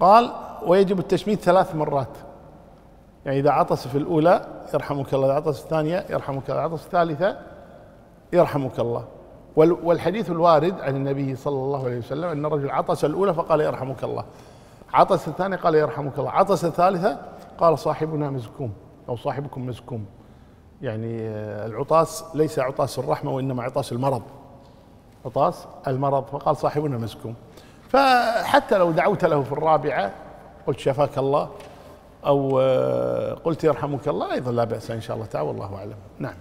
قال ويجب التشميت ثلاث مرات. يعني إذا عطس في الأولى يرحمك الله إذا عطس الثانية يرحمك الله إذا عطس الثالثة يرحمك الله. والحديث الوارد عن النبي صلى الله عليه وسلم أن الرجل عطس الأولى فقال يرحمك الله. عطس الثانية قال يرحمك الله. عطس الثالثة قال صاحبنا مزكوم أو صاحبكم مزكوم يعني العطاس ليس عطاس الرحمة وإنما عطاس المرض. عطاس المرض فقال صاحبنا مزكوم فحتى لو دعوت له في الرابعة قلت شفاك الله أو آه، قلت يرحمك الله أيضا لا بأس إن شاء الله تعالى والله أعلم. نعم.